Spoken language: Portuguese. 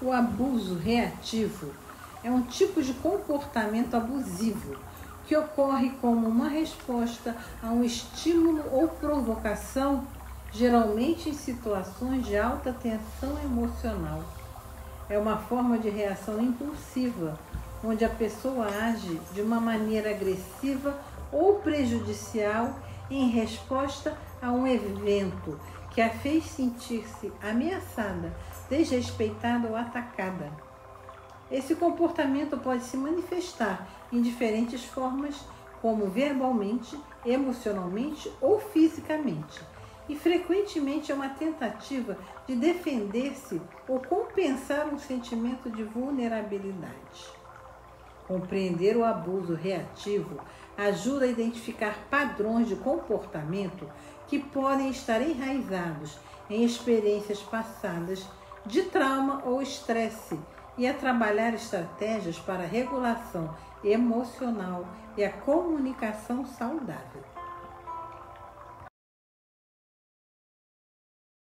O abuso reativo é um tipo de comportamento abusivo que ocorre como uma resposta a um estímulo ou provocação, geralmente em situações de alta tensão emocional. É uma forma de reação impulsiva, onde a pessoa age de uma maneira agressiva ou prejudicial em resposta a um evento que a fez sentir-se ameaçada, desrespeitada ou atacada. Esse comportamento pode se manifestar em diferentes formas, como verbalmente, emocionalmente ou fisicamente, e frequentemente é uma tentativa de defender-se ou compensar um sentimento de vulnerabilidade. Compreender o abuso reativo ajuda a identificar padrões de comportamento que podem estar enraizados em experiências passadas de trauma ou estresse e a trabalhar estratégias para a regulação emocional e a comunicação saudável.